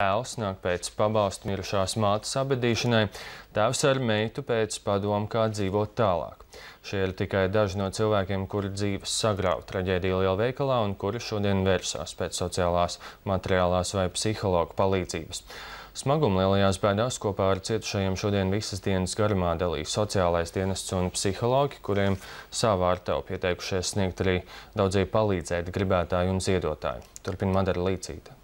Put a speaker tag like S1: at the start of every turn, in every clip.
S1: Tēls nāk pēc pabalstu mirušās mātes abedīšanai, tēvs ar meitu pēc padomu, kā dzīvot tālāk. Šie ir tikai daži no cilvēkiem, kuri dzīves sagrauj traģēdiju lielveikalā un kuri šodien vērsās pēc sociālās, materiālās vai psihologa palīdzības. Smagumu lielajās bēdās kopā ar cietušajiem šodien visas dienas garumā dalīs sociālais dienests un psihologi, kuriem savā ar tev pieteikušies sniegt arī daudzie palīdzēt gribētāji un ziedotāji. Turpin Madara Līcīta.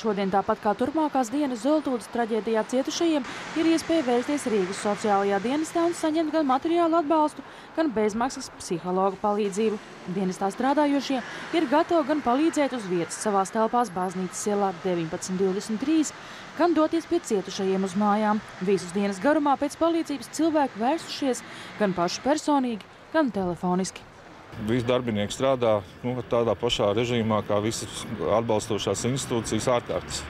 S2: Šodien, tāpat kā turpmākās dienas Zoltūdas traģēdijā cietušajiem, ir iespēja vērsties Rīgas sociālajā dienestā un saņemt gan materiālu atbalstu, gan bezmaksas psihologu palīdzību. Dienestā strādājošie ir gatavi gan palīdzēt uz vietas savās telpās Bāznīcas ielā 1923, gan doties pie cietušajiem uz mājām. Visus dienas garumā pēc palīdzības cilvēki vērsušies gan paši personīgi, gan telefoniski.
S3: Visi darbinieki strādā nu, tādā pašā režīmā kā visas atbalstošās institūcijas ārkārtas.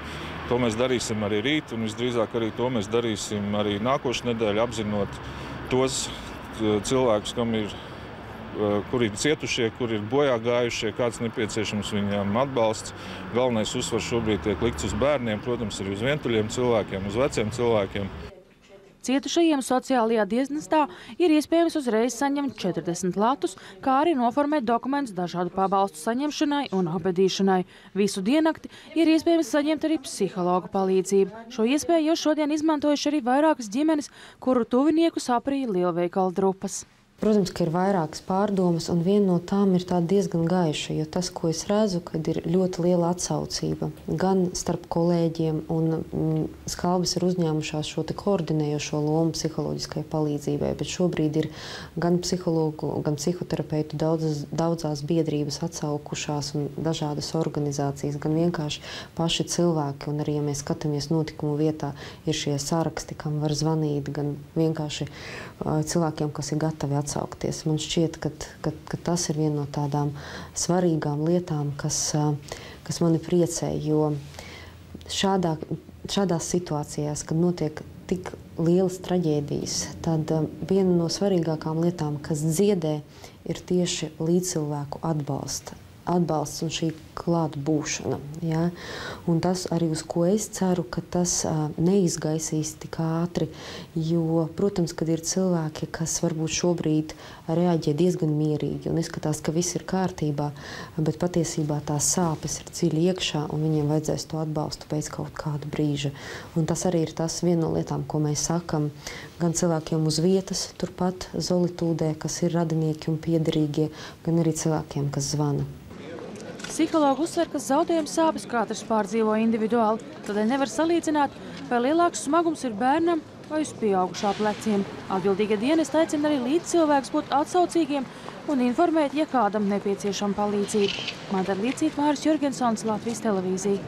S3: To mēs darīsim arī rīt, un visdrīzāk arī to mēs darīsim arī nākošais nedēļa, apzinot tos cilvēkus, kam ir, kuri ir cietušie, kuri ir bojā gājušie, kāds nepieciešams viņiem atbalsts. Galvenais uzsvars šobrīd tiek likts uz bērniem, protams, arī uz vientuļiem cilvēkiem, uz veciem cilvēkiem.
S2: Cietušajiem sociālajā dienestā ir iespējams uzreiz saņemt 40 latus, kā arī noformēt dokumentus dažādu pabalstu saņemšanai un apbedīšanai. Visu diennakti ir iespējams saņemt arī psihologu palīdzību. Šo iespēju jau šodien izmantojuši arī vairākas ģimenes, kuru tuviniekus aprīja lielveikala drupas.
S4: Protams, ka ir vairākas pārdomas, un viena no tām ir diezgan gaiša. Jo tas, ko es redzu, ir ļoti liela atsaucība gan starp kolēģiem, un mm, skalbas ir uzņēmušās šo koordinējošo lomu psiholoģiskai palīdzībai. Bet šobrīd ir gan psihologu, gan psihoterapeitu daudzas, daudzās biedrības atsaukušās, un dažādas organizācijas, gan vienkārši paši cilvēki. Un arī, ja mēs skatāmies notikumu vietā, ir šie saraksti, kam var zvanīt, gan vienkārši cilvēkiem, kas ir gatavi atsaukties atsaukties. Man šķiet, ka, ka, ka tas ir viena no tādām svarīgām lietām, kas, kas mani priecē. Jo šādā, šādās situācijās, kad notiek tik lielas traģēdijas, tad viena no svarīgākām lietām, kas dziedē, ir tieši līdzcilvēku atbalsta atbalsts un šī klātbūšana. Ja? Un tas arī uz ko es ceru, ka tas neizgaisīs tik ātri, jo, protams, kad ir cilvēki, kas varbūt šobrīd reaģē diezgan mierīgi un izskatās, ka viss ir kārtībā, bet patiesībā tās sāpes ir dziļi iekšā un viņiem vajadzēs to atbalstu pēc kaut kāda brīža. Un tas arī ir tas viena no lietām, ko mēs sakam gan cilvēkiem uz vietas, turpat Zolitūdē, kas ir radinieki un piederīgie, gan arī cilvēkiem, kas zvana.
S2: Psihologi uzsver, ka zaudējuma sāpes katrs pārdzīvo individuāli, tādēļ nevar salīdzināt, vai lielāks smagums ir bērnam vai uz pieaugušā pleciem. Atbildīgie dienesti aicina arī līdz cilvēks būt atsaucīgiem un informēt, ja kādam nepieciešama palīdzība. Madara Līcīt, Māris Jurgensons, Latvijas televīzija.